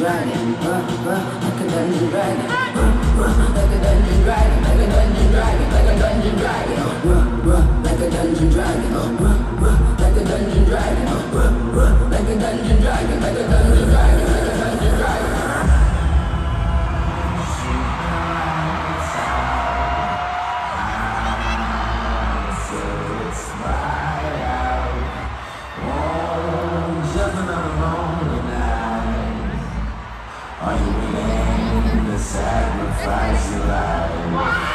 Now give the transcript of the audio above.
dragon, uh, uh, like a dungeon dragon, uh, uh, like a dungeon dragon, like a dungeon dragon, like a dungeon dragon, uh, uh, like a dungeon dragon, uh, uh, like a dungeon dragon, uh, uh, like a dungeon dragon, like a dungeon dragon. Are you willing to sacrifice your life?